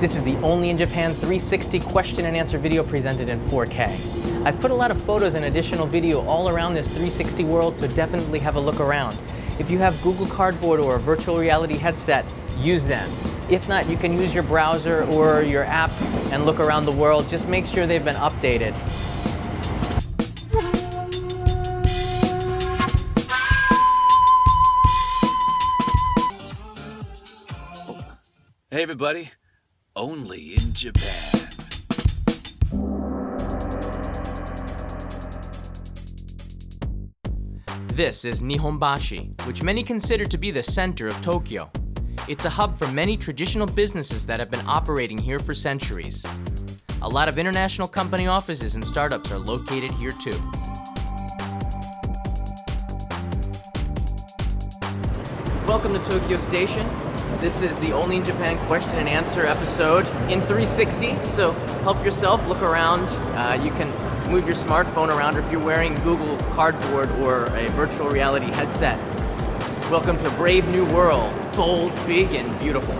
This is the Only in Japan 360 question and answer video presented in 4K. I've put a lot of photos and additional video all around this 360 world, so definitely have a look around. If you have Google Cardboard or a virtual reality headset, use them. If not, you can use your browser or your app and look around the world. Just make sure they've been updated. Hey everybody, only in Japan. This is Nihonbashi, which many consider to be the center of Tokyo. It's a hub for many traditional businesses that have been operating here for centuries. A lot of international company offices and startups are located here too. Welcome to Tokyo Station. This is the Only in Japan question and answer episode in 360. So help yourself, look around. Uh, you can move your smartphone around or if you're wearing Google Cardboard or a virtual reality headset. Welcome to Brave New World, bold, big, and beautiful.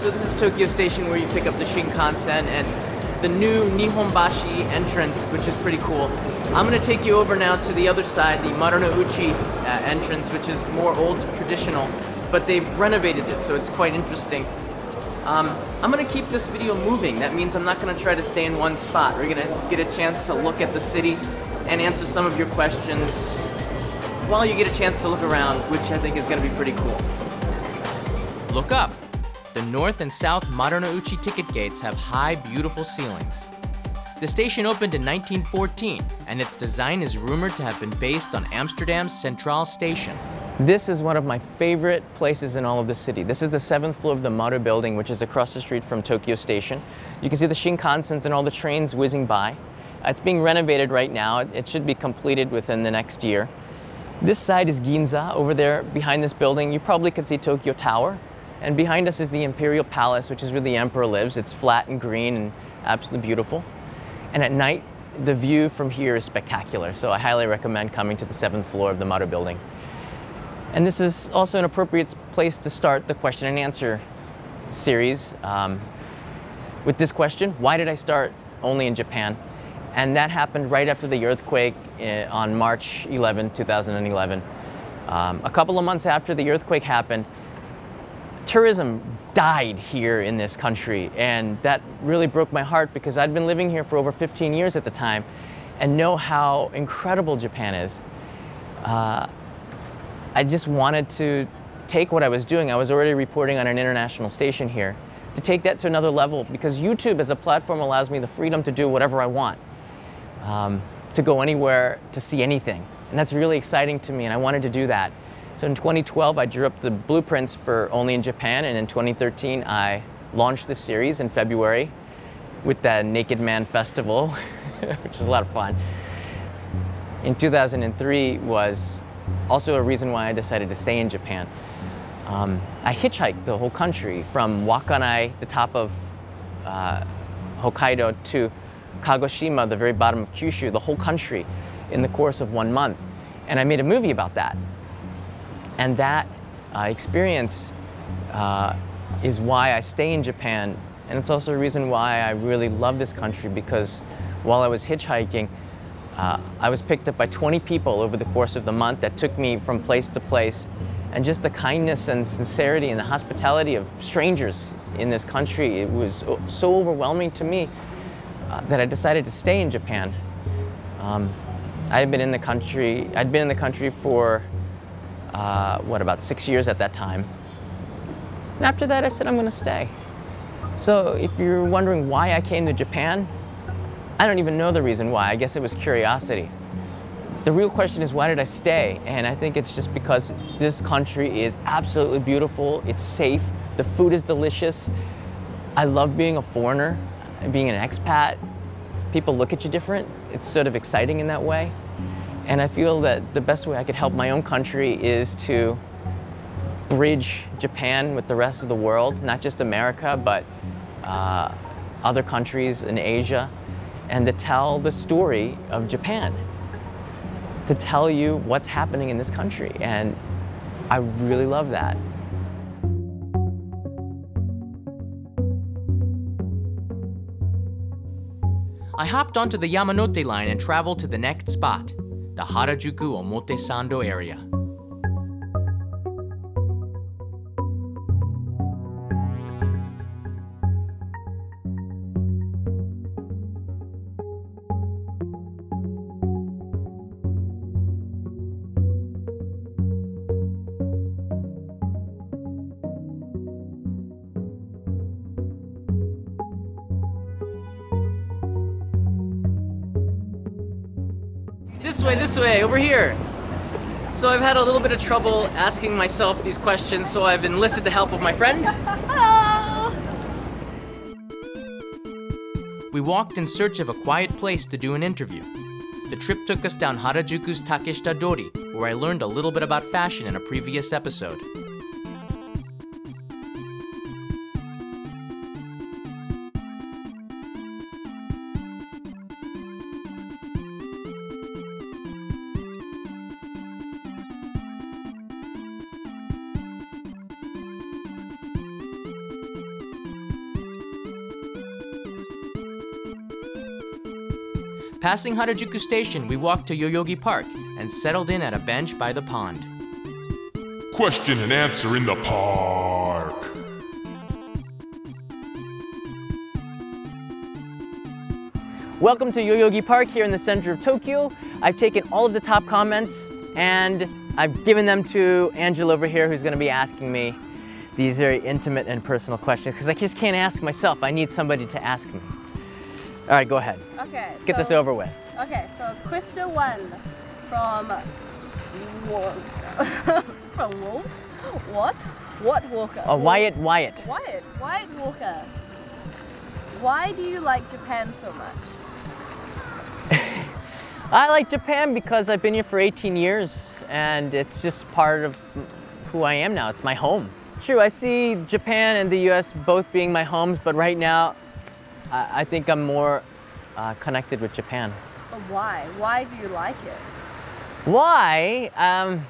So this is Tokyo Station where you pick up the Shinkansen and the new Nihonbashi entrance, which is pretty cool. I'm gonna take you over now to the other side, the Marunouchi uh, entrance, which is more old traditional, but they've renovated it, so it's quite interesting. Um, I'm gonna keep this video moving. That means I'm not gonna try to stay in one spot. We're gonna get a chance to look at the city and answer some of your questions while you get a chance to look around, which I think is gonna be pretty cool. Look up. The north and south Marunouchi ticket gates have high, beautiful ceilings. The station opened in 1914, and its design is rumored to have been based on Amsterdam's Centraal Station. This is one of my favorite places in all of the city. This is the seventh floor of the Maru building, which is across the street from Tokyo Station. You can see the Shinkansens and all the trains whizzing by. It's being renovated right now. It should be completed within the next year. This side is Ginza. Over there behind this building, you probably could see Tokyo Tower. And behind us is the Imperial Palace, which is where the emperor lives. It's flat and green and absolutely beautiful. And at night, the view from here is spectacular, so I highly recommend coming to the seventh floor of the Maru building. And this is also an appropriate place to start the question and answer series um, with this question, why did I start only in Japan? And that happened right after the earthquake eh, on March 11, 2011. Um, a couple of months after the earthquake happened, tourism died here in this country. And that really broke my heart because I'd been living here for over 15 years at the time and know how incredible Japan is. Uh, I just wanted to take what I was doing. I was already reporting on an international station here to take that to another level because YouTube as a platform allows me the freedom to do whatever I want, um, to go anywhere, to see anything. And that's really exciting to me and I wanted to do that. So in 2012, I drew up the blueprints for Only in Japan, and in 2013, I launched this series in February with the Naked Man Festival, which was a lot of fun. In 2003 was also a reason why I decided to stay in Japan. Um, I hitchhiked the whole country from Wakkanai, the top of uh, Hokkaido, to Kagoshima, the very bottom of Kyushu, the whole country in the course of one month. And I made a movie about that. And that uh, experience uh, is why I stay in Japan. And it's also a reason why I really love this country because while I was hitchhiking, uh, I was picked up by 20 people over the course of the month that took me from place to place. And just the kindness and sincerity and the hospitality of strangers in this country, it was so overwhelming to me uh, that I decided to stay in Japan. Um, I had been in the country, I'd been in the country for uh, what, about six years at that time. And after that, I said, I'm going to stay. So if you're wondering why I came to Japan, I don't even know the reason why. I guess it was curiosity. The real question is, why did I stay? And I think it's just because this country is absolutely beautiful. It's safe. The food is delicious. I love being a foreigner, being an expat. People look at you different. It's sort of exciting in that way. And I feel that the best way I could help my own country is to bridge Japan with the rest of the world, not just America, but uh, other countries in Asia, and to tell the story of Japan, to tell you what's happening in this country. And I really love that. I hopped onto the Yamanote line and traveled to the next spot, the Harajuku Omotesando area. This way, this way, over here. So I've had a little bit of trouble asking myself these questions, so I've enlisted the help of my friend. We walked in search of a quiet place to do an interview. The trip took us down Harajuku's Takeshita Dori, where I learned a little bit about fashion in a previous episode. Passing Harajuku Station, we walked to Yoyogi Park and settled in at a bench by the pond. Question and answer in the park. Welcome to Yoyogi Park here in the center of Tokyo. I've taken all of the top comments and I've given them to Angela over here who's going to be asking me these very intimate and personal questions because I just can't ask myself. I need somebody to ask me. All right, go ahead. Okay. Let's Get this over with. Okay, so question one from from Wolf. What? What Walker? Oh, Wyatt Wyatt. Wyatt. Wyatt Walker. Why do you like Japan so much? I like Japan because I've been here for 18 years and it's just part of who I am now. It's my home. True, I see Japan and the US both being my homes, but right now I, I think I'm more uh, connected with Japan. But why? Why do you like it? Why? Um,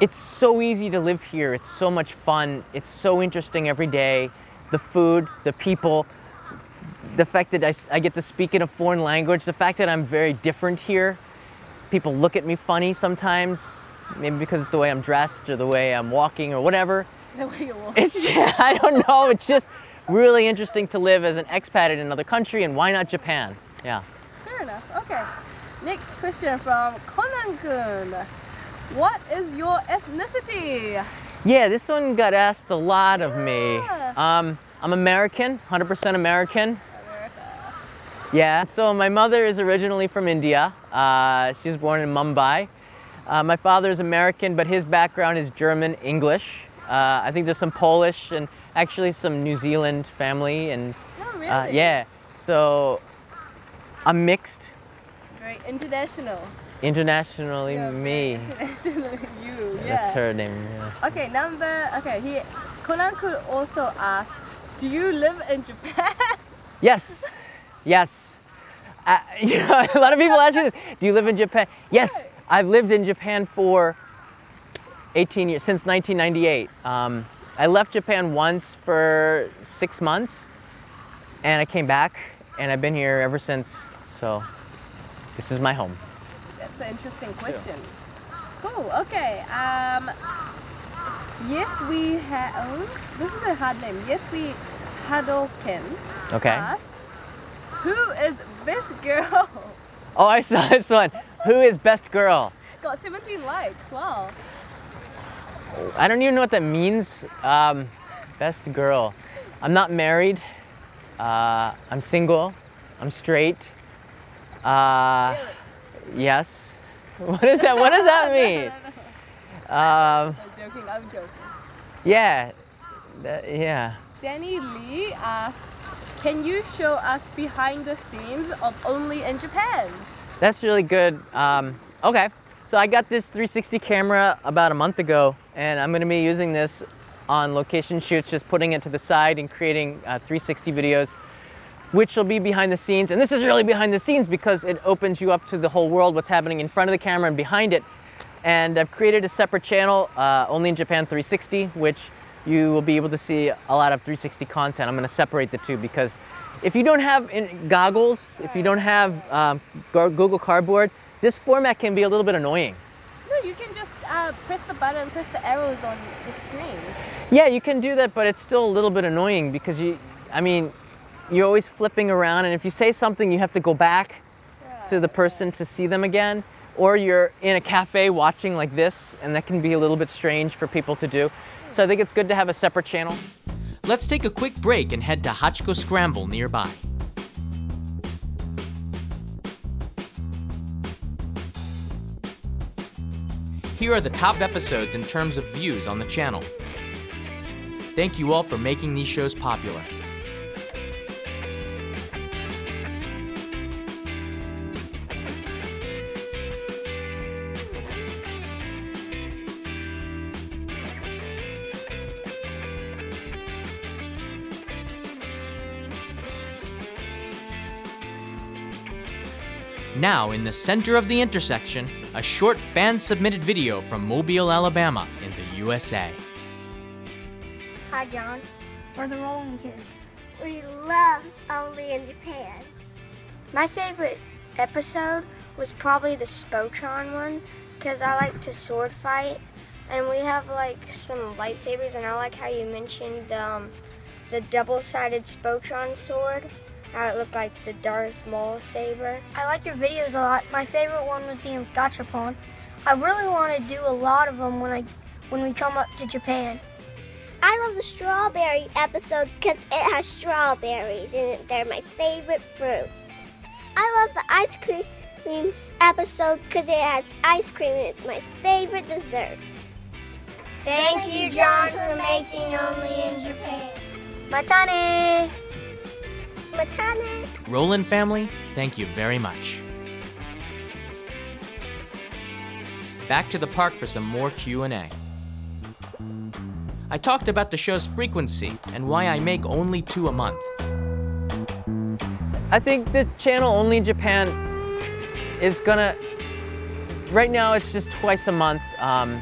it's so easy to live here. It's so much fun. It's so interesting every day. The food, the people, the fact that I, I get to speak in a foreign language, the fact that I'm very different here. People look at me funny sometimes, maybe because it's the way I'm dressed or the way I'm walking or whatever. The way you walk. It's just, I don't know. It's just really interesting to live as an expat in another country, and why not Japan? Yeah. Fair enough. Okay. Next question from Conan Kun. What is your ethnicity? Yeah, this one got asked a lot of me. Um, I'm American, 100% American. America. Yeah, so my mother is originally from India. Uh, she was born in Mumbai. Uh, my father is American, but his background is German, English. Uh, I think there's some Polish and actually some New Zealand family. And No, really. uh, yeah, so I'm mixed, Very international. internationally Yeah, me. International you. Yeah. That's her name. Yeah. Okay, number. Okay, he. Conan could also ask, do you live in Japan? Yes, yes. Uh, you know, a lot of people ask me this. Do you live in Japan? Yes, I've lived in Japan for 18 years, since 1998. Um, I left Japan once for six months, and I came back, and I've been here ever since. So, this is my home. That's an interesting question. Cool. Okay. Um. Yes, we have. Oh, this is a hard name. Yes, we Hadoken Okay. asked, Who is best girl? Oh, I saw this one. Who is best girl? Got 17 likes. Wow. I don't even know what that means. Um, best girl. I'm not married. Uh, I'm single. I'm straight. Uh, yes. What is that? What does that mean? Um, I'm joking. I'm joking. yeah. That- yeah. Danny Lee asked, Can you show us behind the scenes of Only in Japan? That's really good. Um, okay, so I got this 360 camera about a month ago, and I'm gonna be using this on location shoots, just putting it to the side and creating uh, 360 videos, which will be behind the scenes. And this is really behind the scenes because it opens you up to the whole world, what's happening in front of the camera and behind it. And I've created a separate channel, uh, Only in Japan 360, which you will be able to see a lot of 360 content. I'm going to separate the two because if you don't have in- goggles, if you don't have um, Google Cardboard, this format can be a little bit annoying. No, you can just uh, press the button, press the arrows on the screen. Yeah, you can do that, but it's still a little bit annoying because you, I mean, you're always flipping around, and if you say something, you have to go back to the person to see them again, or you're in a cafe watching like this, and that can be a little bit strange for people to do. So I think it's good to have a separate channel. Let's take a quick break and head to Hachiko Scramble nearby. Here are the top episodes in terms of views on the channel. Thank you all for making these shows popular. Now, in the center of the intersection, a short fan submitted video from Mobile, Alabama, in the USA. Hi, John. We're the Rowland Kids. We love Only in Japan. My favorite episode was probably the Spotron one because I like to sword fight, and we have like some lightsabers, and I like how you mentioned um, the double-sided Spotron sword. How it looked like the Darth Maul saber. I like your videos a lot. My favorite one was the Gachapon. I really want to do a lot of them when I when we come up to Japan. I love the strawberry episode because it has strawberries in it. They're my favorite fruits. I love the ice cream episode because it has ice cream and it's my favorite dessert. Thank you, John, for making Only in Japan. Matane! Matane. Rowland family, thank you very much. Back to the park for some more Q&A. I talked about the show's frequency and why I make only two a month. I think the channel Only Japan is gonna. Right now, it's just twice a month. Um,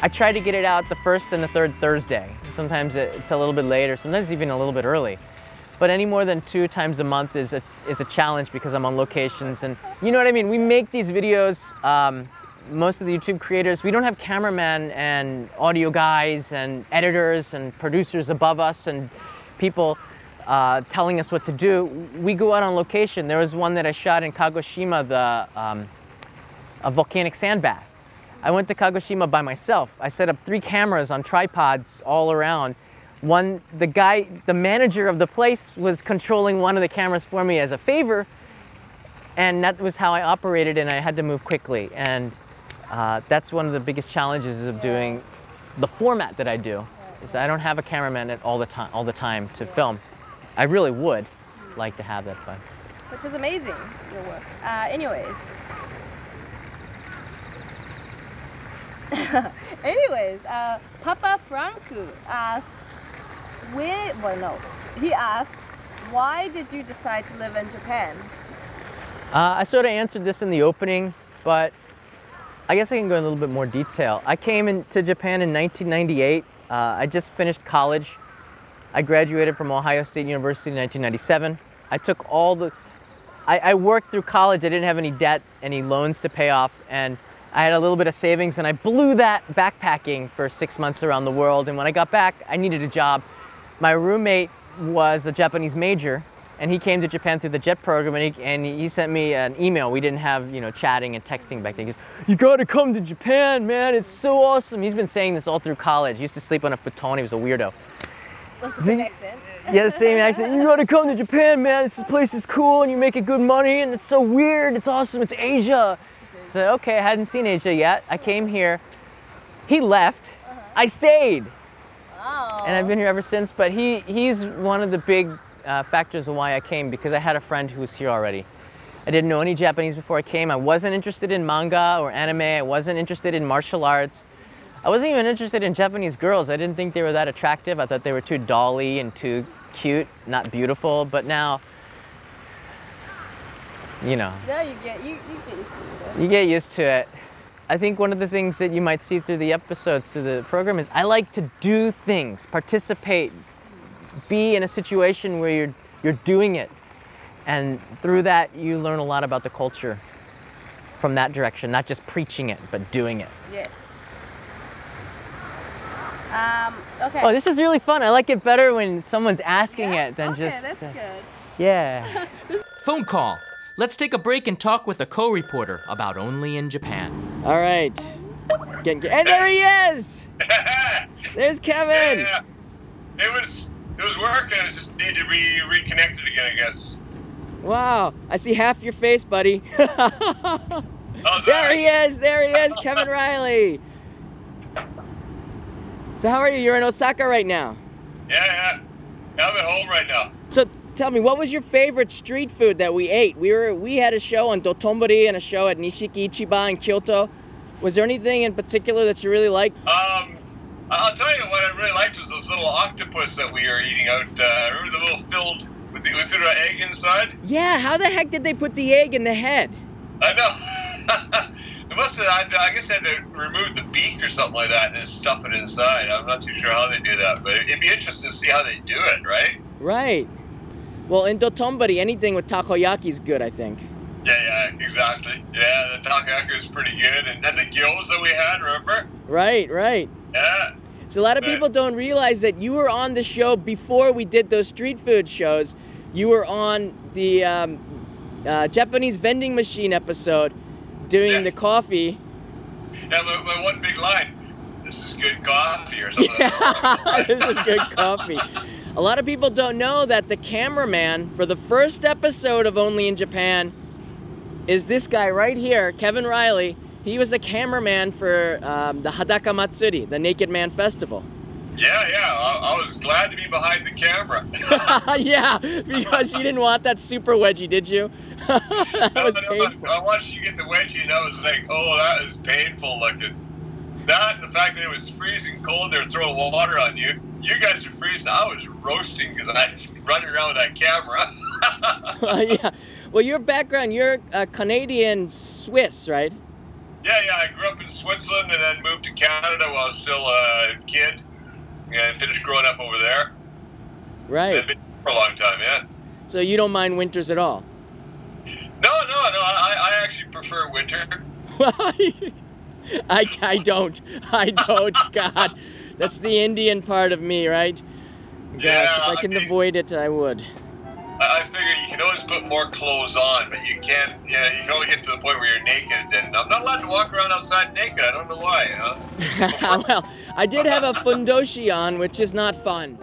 I try to get it out the first and the third Thursday. Sometimes it's a little bit later, sometimes even a little bit early. But any more than two times a month is a, is a challenge because I'm on locations and you know what I mean? We make these videos, um, most of the YouTube creators, we don't have cameramen and audio guys and editors and producers above us and people uh, telling us what to do. We go out on location. There was one that I shot in Kagoshima, the um, a volcanic sand bath. I went to Kagoshima by myself. I set up three cameras on tripods all around. One, the guy, the manager of the place was controlling one of the cameras for me as a favor, and that was how I operated, and I had to move quickly. And uh, that's one of the biggest challenges of doing the format that I do. Is I don't have a cameraman at all the time, all the time to film. I really would like to have that, but which is amazing, your work. Uh, anyways. anyways, uh, Papa Franco asked, where, well, no, he asked, why did you decide to live in Japan? Uh, I sort of answered this in the opening, but I guess I can go in a little bit more detail. I came into Japan in 1998. Uh, I just finished college. I graduated from Ohio State University in 1997. I took all the, I, I worked through college. I didn't have any debt, any loans to pay off, and I had a little bit of savings, and I blew that backpacking for six months around the world. And when I got back, I needed a job. My roommate was a Japanese major, and he came to Japan through the JET program, and he, and he sent me an email. We didn't have you know chatting and texting back then. He goes, "You got to come to Japan, man! It's so awesome." He's been saying this all through college. He used to sleep on a futon. He was a weirdo. See- accent. Yeah, the same accent. You gotta come to Japan, man. This place is cool, and you make good money, and it's so weird. It's awesome. It's Asia. So okay, I hadn't seen Asia yet. I came here. He left. I stayed, Wow. and I've been here ever since. But he he's one of the big uh, factors of why I came because I had a friend who was here already. I didn't know any Japanese before I came. I wasn't interested in manga or anime. I wasn't interested in martial arts. I wasn't even interested in Japanese girls. I didn't think they were that attractive. I thought they were too dolly and too cute, not beautiful. But now, you know, Yeah, you get you, you get used to it. you get used to it. I think one of the things that you might see through the episodes, through the program, is I like to do things, participate, be in a situation where you're you're doing it, and through that you learn a lot about the culture from that direction, not just preaching it, but doing it. Yes. Um, okay. Oh, this is really fun. I like it better when someone's asking Yeah? it than okay, just. that's uh, good. Yeah. Phone call. Let's take a break and talk with a co-reporter about Only in Japan. All right. Get, get, and there he is. There's Kevin. Yeah, it was it was working. I just need to be reconnected again, I guess. Wow. I see half your face, buddy. Oh, How's there he is. There he is, Kevin Riley. So how are you? You're in Osaka right now. Yeah, yeah. Yeah, I'm at home right now. So tell me, what was your favorite street food that we ate? We were we had a show on Dotonbori and a show at Nishiki Ichiba in Kyoto. Was there anything in particular that you really liked? Um, I'll tell you what I really liked was those little octopus that we were eating out. Uh, remember the little filled with the was there an egg inside? Yeah, how the heck did they put the egg in the head? I know. it must have. I, I guess they had to remove the beak or something like that and then stuff it inside. I'm not too sure how they do that, but it'd be interesting to see how they do it, right? Right. Well, in Dotonbori, anything with takoyaki is good, I think. Yeah, yeah, exactly. Yeah, the takoyaki was pretty good, and then the gyoza we had. Remember? Right, right. Yeah. So a lot of people don't realize that you were on the show before we did those street food shows. You were on the um, uh, Japanese vending machine episode doing Yeah. the coffee. Yeah, my, my one big line. This is good coffee or something. Yeah, this is good coffee. A lot of people don't know that the cameraman for the first episode of Only in Japan is this guy right here, Kevin Riley. He was the cameraman for um, the Hadaka Matsuri, the Naked Man Festival. Yeah, yeah. I, I was glad to be behind the camera. yeah, because you didn't want that super wedgie, did you? that I, was I, painful. I watched you get the wedgie, and I was like, "Oh, that is painful looking." That and the fact that it was freezing cold, they were throwing water on you. You guys are freezing. I was roasting because I was running around with that camera. Uh, yeah. Well, your background, you're a Canadian Swiss, right? yeah, yeah. I grew up in Switzerland and then moved to Canada while I was still a kid. And finished growing up over there. Right. I've been for a long time. Yeah. So you don't mind winters at all. No, no, no. I, I actually prefer winter. I, I don't. I don't. God, that's the Indian part of me, right? God, Yeah, if I I can mean- avoid it, I would. I I figure you can always put more clothes on, but you can't. Yeah, you can only get to the point where you're naked, and I'm not allowed to walk around outside naked. I don't know why. You know? well, I did have a fundoshi on, which is not fun.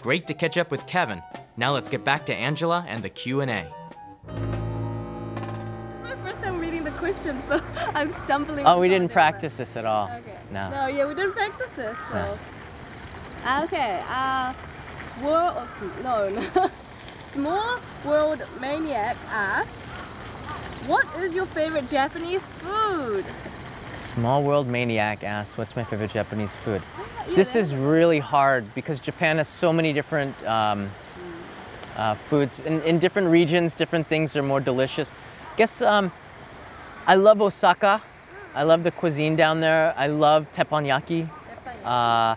Great to catch up with Kevin. Now let's get back to Angela and the Q&A. It's my questions, so I'm stumbling. Oh, we didn't practice this at all. Okay. No. No, yeah, we didn't practice this, so. Okay. Uh, swirl. Or sw- no, no. Small World Maniac asks, "What is your favorite Japanese food?" Small World Maniac asks, "What's my favorite Japanese food?" Yeah, This is really hard because Japan has so many different um, uh, foods. In, in different regions, different things are more delicious. Guess um, I love Osaka. I love the cuisine down there. I love teppanyaki. Uh,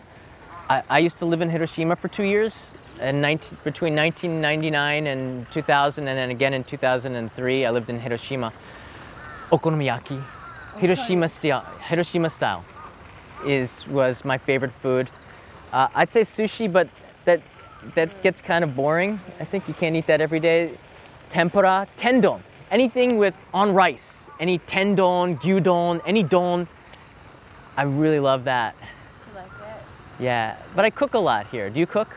I, I used to live in Hiroshima for two years, in 19, between 1999 and 2000, and then again in 2003. I lived in Hiroshima. Okonomiyaki, Hiroshima style. Hiroshima style is was my favorite food. Uh, I'd say sushi, but that that gets kind of boring. I think you can't eat that every day. Tempura, tendon, anything with on rice, any tendon, gyudon, any don. I really love that. You like that. Yeah, but I cook a lot here. Do you cook?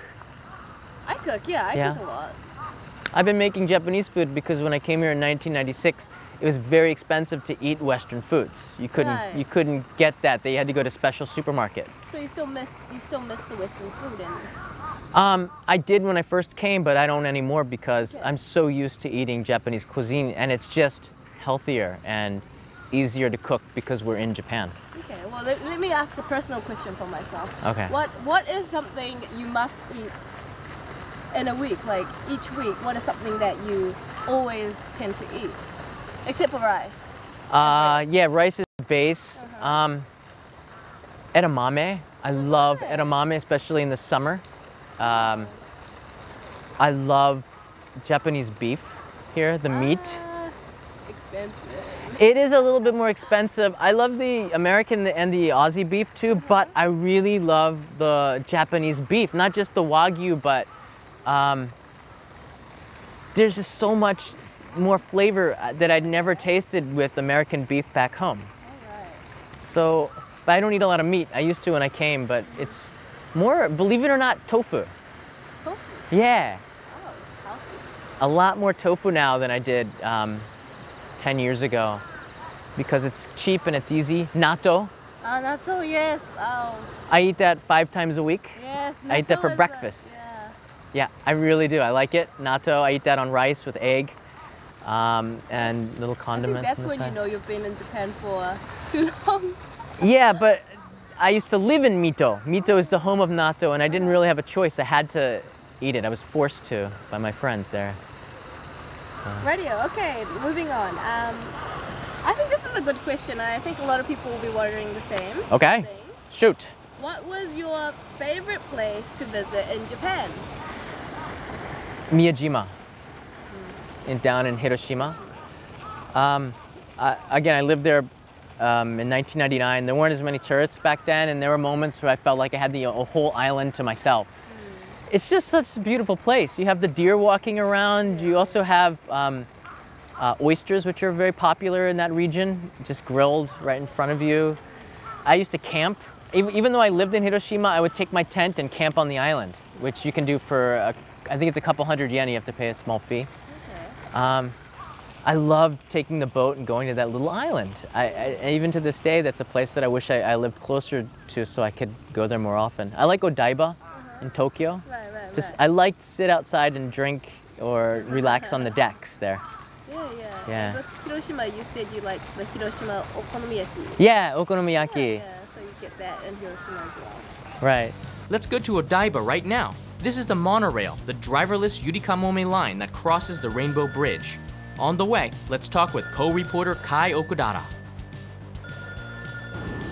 I cook. Yeah, I Yeah. cook a lot. I've been making Japanese food because when I came here in 1996, it was very expensive to eat Western foods. You couldn't Right. you couldn't get that. They had to go to special supermarket. So you still miss you still miss the Western food and Um, I did when I first came, but I don't anymore because I'm so used to eating Japanese cuisine, and it's just healthier and easier to cook because we're in Japan. Okay, well let, let me ask a personal question for myself. Okay. What what is something you must eat in a week, like each week? What is something that you always tend to eat, except for rice? Uh, yeah, rice is base. Um, edamame. I love edamame, especially in the summer. Um, I love Japanese beef here, the meat. Expensive. It is a little bit more expensive. I love the American and the Aussie beef too, but I really love the Japanese beef. Not just the Wagyu, but um, there's just so much more flavor uh, that I'd never tasted with American beef back home. So, but I don't eat a lot of meat. I used to when I came, but it's more, believe it or not, tofu. Tofu. Yeah, Oh, healthy. a lot more tofu now than I did um, 10 years ago because it's cheap and it's easy. Natto, Ah, natto, yes. Oh, I eat that five times a week. yes. I eat that for is a- breakfast. yeah. Yeah, I really do. I like it. Natto, I eat that on rice with egg um, and little condiments. that's when you know you've been in Japan for too long. Yeah, but I used to live in Mito. Mito is the home of natto, and I didn't really have a choice. I had to eat it. I was forced to by my friends there. Radio. Okay, moving on. Um, I think this is a good question. I think a lot of people will be wondering the same. Okay, thing. shoot. What was your favorite place to visit in Japan? Miyajima in down in Hiroshima. Um, I, again, I lived there um, in 1999. There weren't as many tourists back then, and there were moments where I felt like I had the a whole island to myself. It's just such a beautiful place. You have the deer walking around. You also have um, uh, oysters, which are very popular in that region, just grilled right in front of you. I used to camp. Even, even though I lived in Hiroshima, I would take my tent and camp on the island, which you can do for, a, I think it's a couple hundred yen. You have to pay a small fee. Um, I loved taking the boat and going to that little island. I, I, even to this day, that's a place that I wish I, I lived closer to so I could go there more often. I like Odaiba in Tokyo. Right, right, Just right. I like to sit outside and drink or relax on the decks there. Yeah, yeah. Yeah. But Hiroshima, you said you like the Hiroshima okonomiyaki. Yeah, okonomiyaki. Yeah, so you get that in Hiroshima as well. Right. Let's go to Odaiba right now. This is the monorail, the driverless Yurikamome line that crosses the Rainbow Bridge. On the way, let's talk with co-reporter Kai Okudara.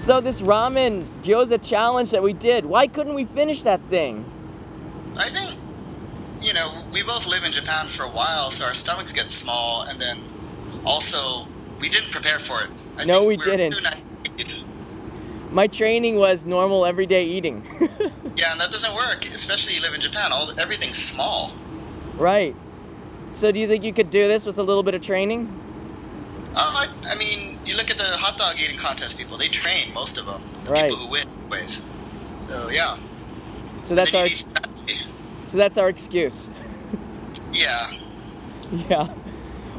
So this ramen gyoza challenge that we did, why couldn't we finish that thing? I think, you know, we both live in Japan for a while, so our stomachs get small, and then also we didn't prepare for it. I No, think we didn't. My training was normal everyday eating. Yeah, and that doesn't work, especially you live in Japan. All everything's small. right. So do you think you could do this with a little bit of training? Um, I mean, you look at the hot dog eating contest people; they train most of them. The Right. people who win, anyways. So yeah. So that's our you need strategy. so that's our excuse. Yeah. Yeah.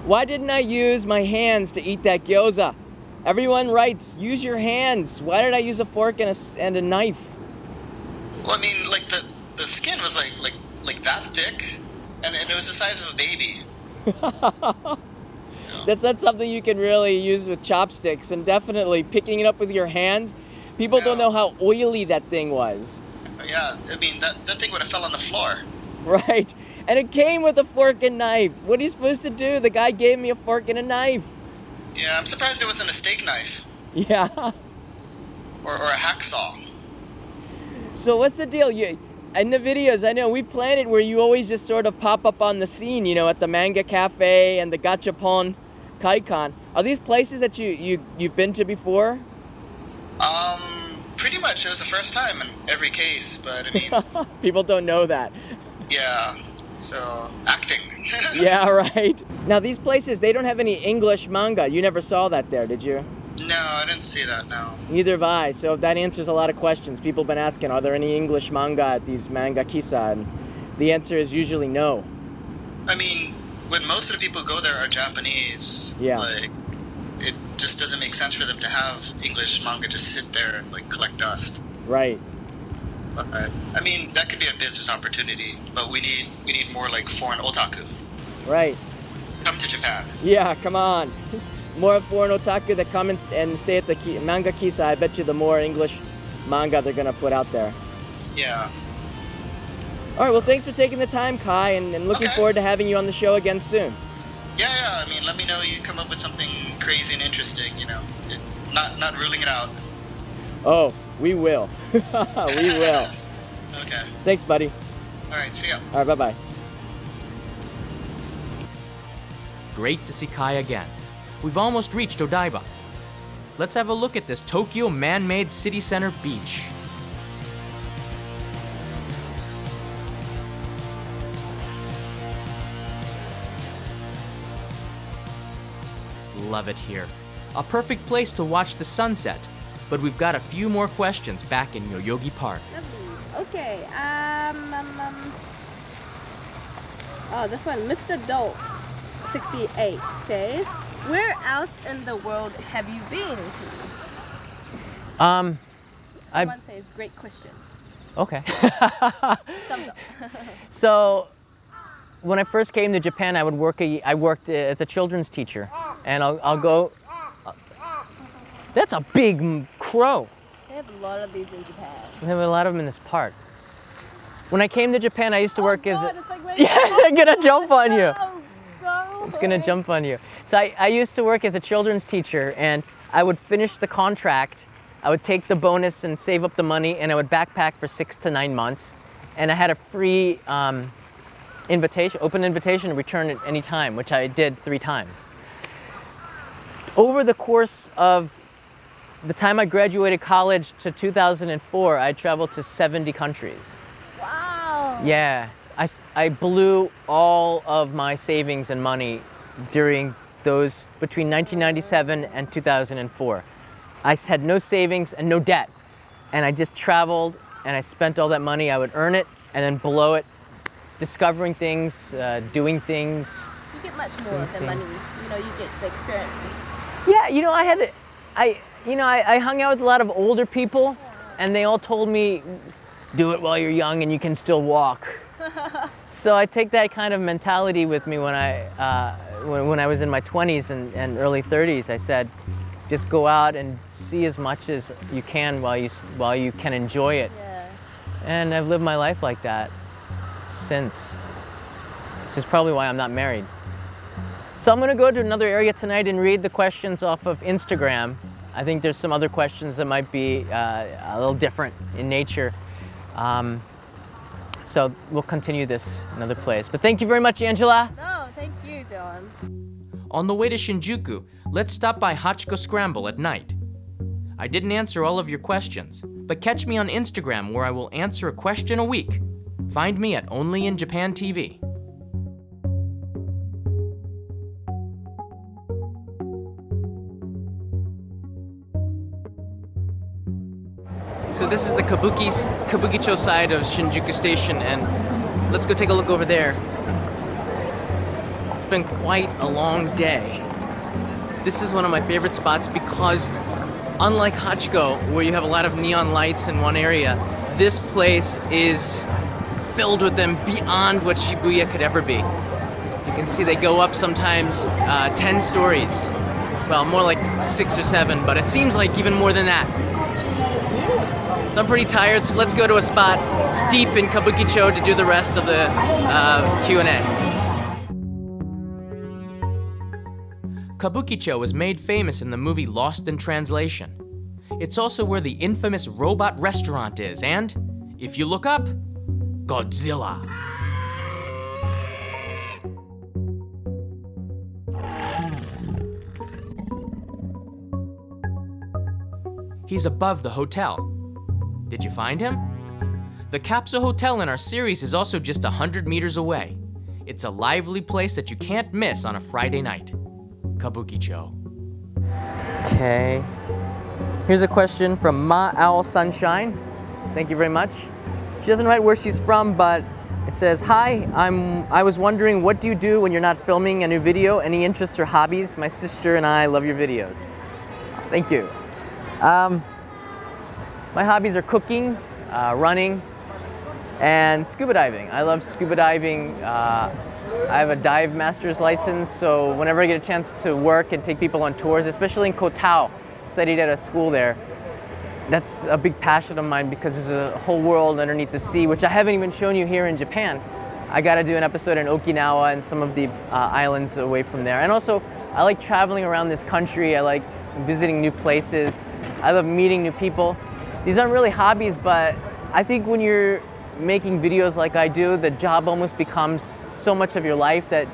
Why didn't I use my hands to eat that gyoza? Everyone writes, use your hands. Why did I use a fork and a, and a knife? Well, I mean, like the the skin was like like like that thick, and, and it was the size of a baby. That's not something you can really use with chopsticks, and definitely picking it up with your hands. People don't know how oily that thing was, Yeah, I mean that that thing would have fell on the floor. right? And it came with a fork and knife. What are you supposed to do? The guy gave me a fork and a knife. Yeah, I'm surprised it wasn't a steak knife Yeah. or, or a hacksaw. So what's the deal? You in the videos, I know we planned it where you always just sort of pop up on the scene, you know, at the manga cafe and the gachapon kaikan. Are these places that you you you've been to before? Um, pretty much it was the first time in every case, but I mean, People don't know that. yeah. So acting. Yeah, right. Now these places, they don't have any English manga. You never saw that there, did you? No, I didn't see that. No. Neither have I. So that answers a lot of questions. People have been asking, are there any English manga at these manga kissa? And the answer is usually no. I mean, when most of the people who go there are Japanese, Yeah. like it just doesn't make sense for them to have English manga just sit there and like collect dust. Right. But, I mean, that could be a business opportunity, but we need we need more like foreign otaku. Right. Come to Japan. Yeah, come on. More foreign otaku that come and, st- and stay at the ki- manga kissa, I bet you the more English manga they're gonna put out there. Yeah. All right, well, thanks for taking the time, Kai, and, and looking Okay. forward to having you on the show again soon. Yeah, yeah. I mean, let me know you come up with something crazy and interesting. You know, it, not not ruling it out. Oh, we will. we will. Okay. Thanks, buddy. All right. See ya. All right, bye bye. Great to see Kai again. We've almost reached Odaiba. Let's have a look at this Tokyo man made city center beach. Love it here. A perfect place to watch the sunset. But we've got a few more questions back in Yoyogi Park. Lovely. Okay. Um, um, um. Oh, this one, Mr. Dolt, 68 says, "Where else in the world have you been to?" Um, I Someone says, "Great question." okay. Thumbs up. So, when I first came to Japan, I would work. A, I worked as a children's teacher, and I'll, I'll go. That's a big crow. they have a lot of these in Japan. We have a lot of them in this park. When I came to Japan, I used to work as. Oh, God, A, it's like yeah, it's gonna jump on you. It's gonna jump on you. So I, I used to work as a children's teacher, and I would finish the contract. I would take the bonus and save up the money, and I would backpack for six to nine months. And I had a free um, invitation, open invitation return at any time, which I did three times. Over the course of the time I graduated college to 2004, I traveled to 70 countries. Wow. Yeah, I, I blew all of my savings and money during those between 1997 and 2004. I had no savings and no debt, and I just traveled and I spent all that money. I would earn it and then blow it, discovering things, uh, doing things. You get much more than Something. money. You know, you get the experiences. Yeah, you know, I had, I, you know, I, I hung out with a lot of older people, and they all told me, do it while you're young and you can still walk. so I take that kind of mentality with me when I, uh, when, when I was in my 20s and, and early 30s. I said, just go out and see as much as you can while you, while you can enjoy it. Yeah. And I've lived my life like that since, which is probably why I'm not married. So I'm gonna go to another area tonight and read the questions off of Instagram. I think there's some other questions that might be uh, a little different in nature. Um, so we'll continue this another place. But thank you very much, Angela. No, thank you, John. On the way to Shinjuku, let's stop by Hachiko Scramble at night. I didn't answer all of your questions, but catch me on Instagram where I will answer a question a week. Find me at Only in Japan TV. So this is the Kabuki Kabukicho side of Shinjuku Station, and let's go take a look over there. It's been quite a long day. This is one of my favorite spots because, unlike Hachiko, where you have a lot of neon lights in one area, this place is filled with them beyond what Shibuya could ever be. You can see they go up sometimes uh, 10 stories. Well, more like six or seven, but it seems like even more than that. So I'm pretty tired, so let's go to a spot deep in Kabukicho to do the rest of the uh, Q&A. Kabukicho was made famous in the movie Lost in Translation. It's also where the infamous robot restaurant is, and if you look up, Godzilla. He's above the hotel. Did you find him? The Capsule Hotel in our series is also just 100 meters away. It's a lively place that you can't miss on a Friday night. Kabukicho. Okay. Here's a question from Ma Owl Sunshine. Thank you very much. She doesn't write where she's from, but it says, "Hi, I'm. I was wondering, what do you do when you're not filming a new video? Any interests or hobbies? My sister and I love your videos. Thank you. Um, my hobbies are cooking, uh, running, and scuba diving. I love scuba diving. Uh, I have a dive master's license, so whenever I get a chance to work and take people on tours, especially in Koh Tao, studied at a school there, that's a big passion of mine because there's a whole world underneath the sea, which I haven't even shown you here in Japan. I got to do an episode in Okinawa and some of the uh, islands away from there. And also, I like traveling around this country. I like visiting new places. I love meeting new people. These aren't really hobbies, but I think when you're making videos like I do, the job almost becomes so much of your life that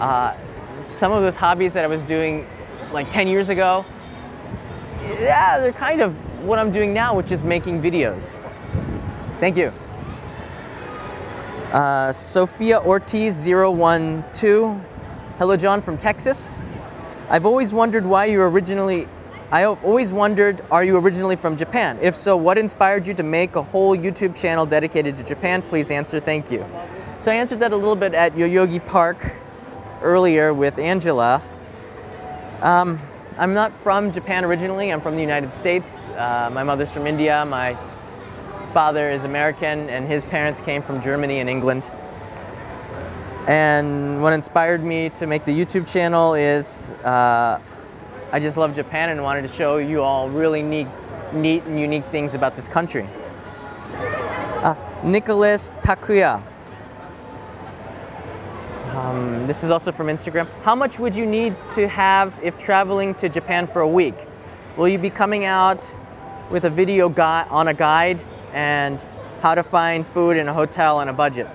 uh, some of those hobbies that I was doing like 10 years ago, yeah, they're kind of what I'm doing now, which is making videos. Thank you. Uh, Sophia Ortiz 012. Hello, John from Texas. I've always wondered why you originally, I have always wondered, are you originally from Japan? If so, what inspired you to make a whole YouTube channel dedicated to Japan? Please answer, thank you. So I answered that a little bit at Yoyogi Park earlier with Angela. Um, I'm not from Japan originally, I'm from the United States. Uh, my mother's from India, my father is American, and his parents came from Germany and England. And what inspired me to make the YouTube channel is uh, I just love Japan and wanted to show you all really neat, neat and unique things about this country. Uh, Nicholas Takuya. Um, this is also from Instagram. How much would you need to have if traveling to Japan for a week? Will you be coming out with a video on a guide and how to find food in a hotel on a budget?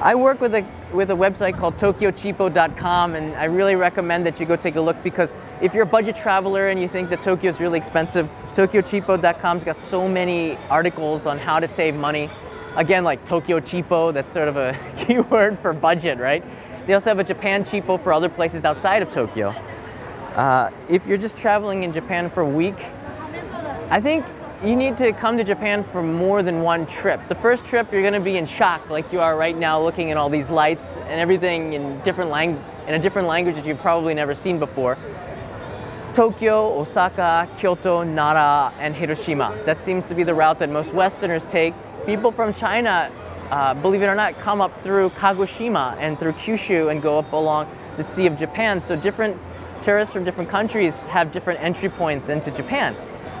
I work with a with a website called tokyocheapo.com and I really recommend that you go take a look because if you're a budget traveler and you think that Tokyo is really expensive, tokyocheapo.com's got so many articles on how to save money. Again, like Tokyo Cheapo, that's sort of a keyword for budget, right? They also have a Japan Cheapo for other places outside of Tokyo. Uh, if you're just traveling in Japan for a week, I think you need to come to Japan for more than one trip. The first trip, you're going to be in shock, like you are right now, looking at all these lights and everything in different lang- in a different language that you've probably never seen before. Tokyo, Osaka, Kyoto, Nara, and Hiroshima. That seems to be the route that most Westerners take. People from China, uh, believe it or not, come up through Kagoshima and through Kyushu and go up along the Sea of Japan. So different tourists from different countries have different entry points into Japan.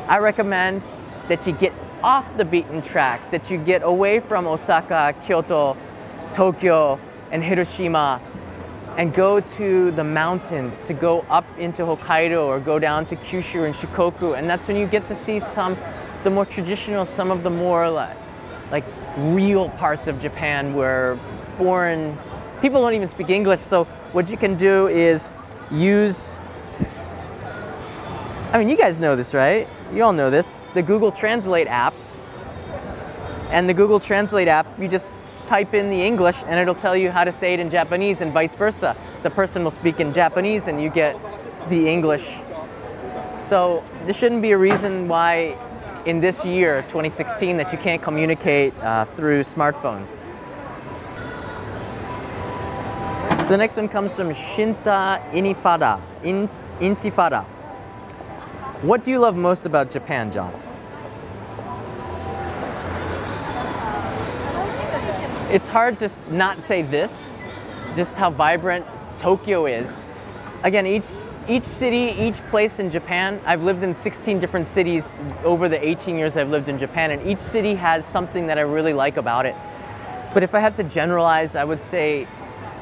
I recommend that you get off the beaten track, that you get away from Osaka, Kyoto, Tokyo, and Hiroshima, and go to the mountains, to go up into Hokkaido or go down to Kyushu and Shikoku. And that's when you get to see some, the more traditional, some of the more like, like real parts of Japan where foreign people don't even speak English. So what you can do is use, I mean, you guys know this, right? You all know this the Google Translate app. And the Google Translate app, you just type in the English and it'll tell you how to say it in Japanese and vice versa. The person will speak in Japanese and you get the English. So there shouldn't be a reason why in this year, 2016, that you can't communicate uh, through smartphones. So the next one comes from Shinta Inifada, In, Intifada. What do you love most about Japan, John? It's hard to not say this, just how vibrant Tokyo is. Again, each, each city, each place in Japan, I've lived in 16 different cities over the 18 years I've lived in Japan, and each city has something that I really like about it. But if I had to generalize, I would say,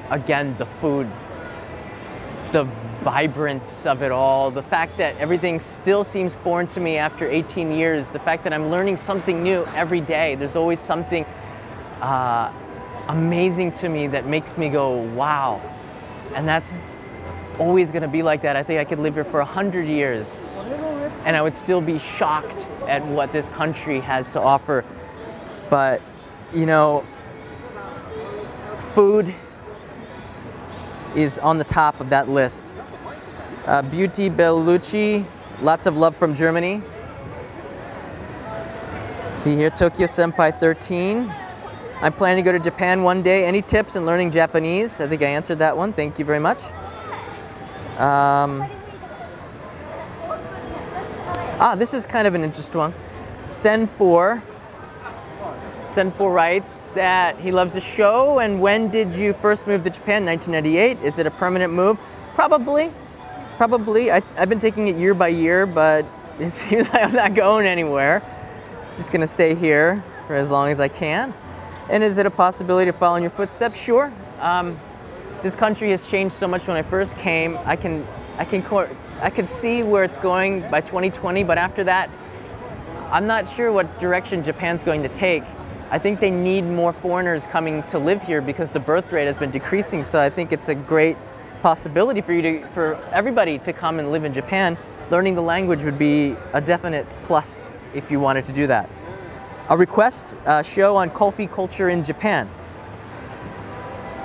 again, the food, the vibrance of it all, the fact that everything still seems foreign to me after 18 years, the fact that I'm learning something new every day. There's always something uh, amazing to me that makes me go, wow. And that's always going to be like that. I think I could live here for 100 years and I would still be shocked at what this country has to offer. But, you know, food is on the top of that list. Uh, Beauty Bellucci, lots of love from Germany. See here, Tokyo Senpai 13. I'm planning to go to Japan one day. Any tips in learning Japanese? I think I answered that one. Thank you very much. Um, ah, this is kind of an interesting one. Sen4. Sen4 writes that he loves the show. And when did you first move to Japan? 1998. Is it a permanent move? Probably. Probably. I, I've been taking it year by year, but it seems like I'm not going anywhere. Just gonna stay here for as long as I can. And is it a possibility to follow in your footsteps? Sure. Um, this country has changed so much when I first came. I can, I can I could see where it's going by 2020, but after that, I'm not sure what direction Japan's going to take. I think they need more foreigners coming to live here because the birth rate has been decreasing. So I think it's a great possibility for you to, for everybody to come and live in Japan. Learning the language would be a definite plus if you wanted to do that. A request uh, show on coffee culture in Japan.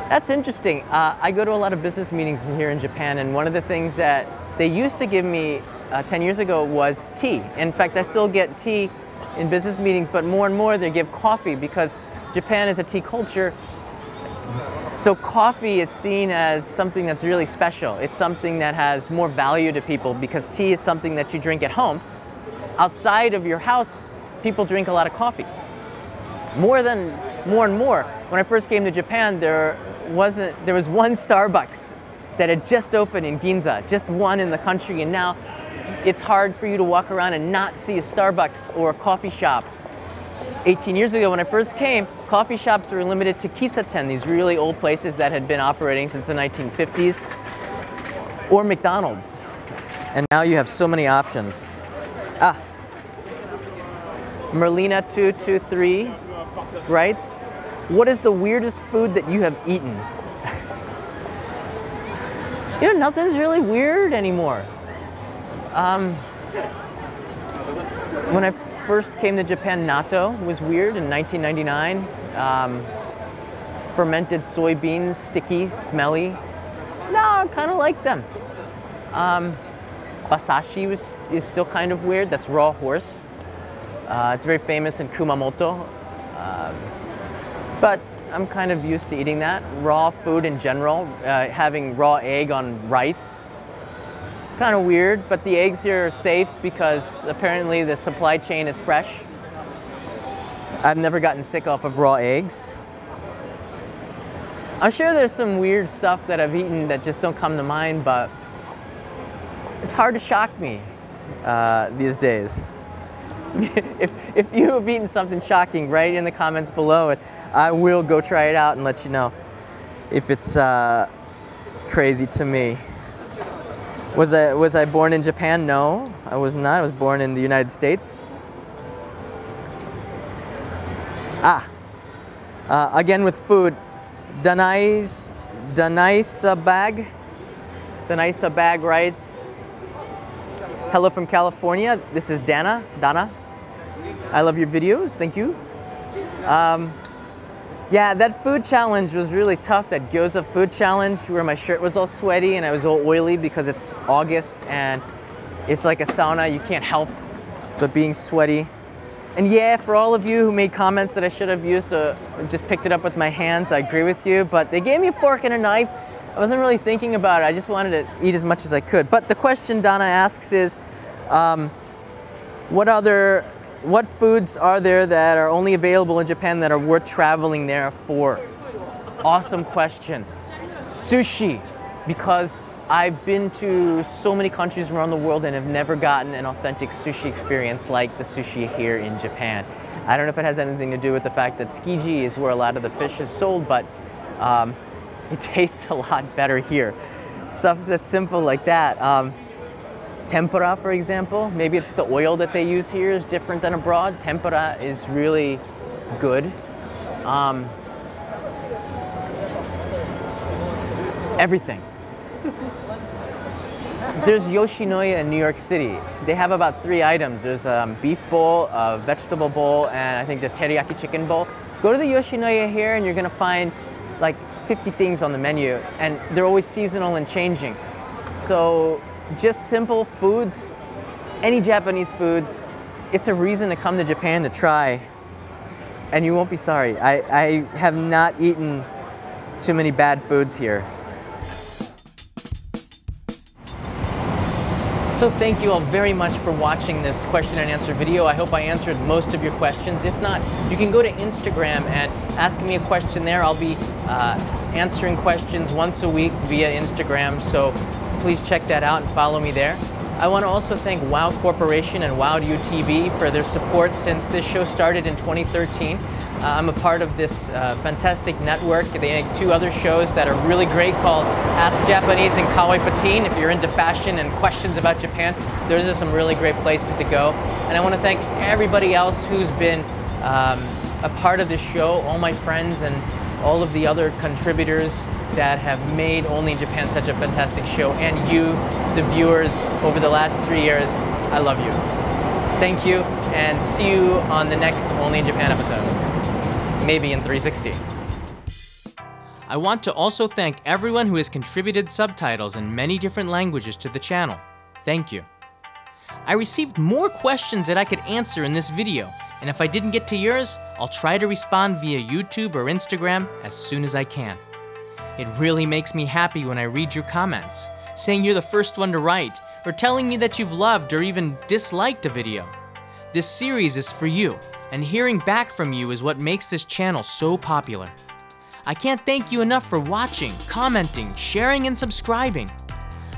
That's interesting. Uh, I go to a lot of business meetings here in Japan, and one of the things that they used to give me uh, 10 years ago was tea. In fact, I still get tea in business meetings, but more and more they give coffee because Japan is a tea culture. So coffee is seen as something that's really special. It's something that has more value to people because tea is something that you drink at home. Outside of your house, people drink a lot of coffee. More than more and more. When I first came to Japan, there wasn't there was one Starbucks that had just opened in Ginza, just one in the country, and now it's hard for you to walk around and not see a Starbucks or a coffee shop. 18 years ago when I first came, coffee shops were limited to kissaten, these really old places that had been operating since the 1950s, or McDonald's. And now you have so many options. Ah, Merlina223 writes, what is the weirdest food that you have eaten? you know, nothing's really weird anymore. Um, when I first came to Japan, natto was weird in 1999. Um, fermented soybeans, sticky, smelly. No, I kind of like them. Um, basashi was, is still kind of weird. That's raw horse. Uh, it's very famous in Kumamoto. Um, but I'm kind of used to eating that. Raw food in general, uh, having raw egg on rice. Kind of weird, but the eggs here are safe because apparently the supply chain is fresh. I've never gotten sick off of raw eggs. I'm sure there's some weird stuff that I've eaten that just don't come to mind, but it's hard to shock me uh, these days. if, if you have eaten something shocking, write in the comments below it. I will go try it out and let you know if it's uh, crazy to me. Was I, was I born in Japan? No, I was not. I was born in the United States. Ah, uh, again with food. Danais, Danaisa Bag. Danaisa Bag writes, Hello from California. This is Dana. Dana. I love your videos. Thank you. Um, yeah, that food challenge was really tough. That gyoza food challenge where my shirt was all sweaty and I was all oily because it's August and it's like a sauna. You can't help but being sweaty. And yeah, for all of you who made comments that I should have used a, just picked it up with my hands, I agree with you. But they gave me a fork and a knife. I wasn't really thinking about it. I just wanted to eat as much as I could. But the question Donna asks is, um, what other what foods are there that are only available in Japan that are worth traveling there for? Awesome question. Sushi, because I've been to so many countries around the world and have never gotten an authentic sushi experience like the sushi here in Japan. I don't know if it has anything to do with the fact that Tsukiji is where a lot of the fish is sold, but um, it tastes a lot better here. Stuff that's simple like that. Um, Tempura, for example, maybe it's the oil that they use here is different than abroad. Tempura is really good. Um, everything. There's Yoshinoya in New York City. They have about three items. There's a beef bowl, a vegetable bowl, and I think the teriyaki chicken bowl. Go to the Yoshinoya here and you're gonna find like 50 things on the menu and they're always seasonal and changing. So just simple foods, any Japanese foods, it's a reason to come to Japan to try, and you won't be sorry. I, I have not eaten too many bad foods here. So thank you all very much for watching this question and answer video. I hope I answered most of your questions. If not, you can go to Instagram and ask me a question there. I'll be uh, answering questions once a week via Instagram. So please check that out and follow me there. I want to also thank WAO Corporation and WAO TV for their support since this show started in 2013. Uh, I'm a part of this uh, fantastic network. They make two other shows that are really great called Ask Japanese and Kawaii Patin. If you're into fashion and questions about Japan, those are some really great places to go. And I want to thank everybody else who's been um, a part of this show, all my friends and all of the other contributors that have made Only in Japan such a fantastic show, and you, the viewers, over the last three years. I love you. Thank you, and see you on the next Only in Japan episode. Maybe in 360. I want to also thank everyone who has contributed subtitles in many different languages to the channel. Thank you. I received more questions that I could answer in this video, and if I didn't get to yours, I'll try to respond via YouTube or Instagram as soon as I can. It really makes me happy when I read your comments, saying you're the first one to write, or telling me that you've loved or even disliked a video. This series is for you, and hearing back from you is what makes this channel so popular. I can't thank you enough for watching, commenting, sharing, and subscribing.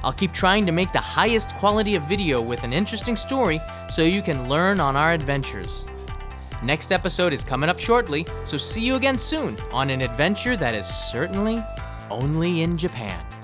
I'll keep trying to make the highest quality of video with an interesting story so you can learn on our adventures. Next episode is coming up shortly, so see you again soon on an adventure that is certainly only in Japan.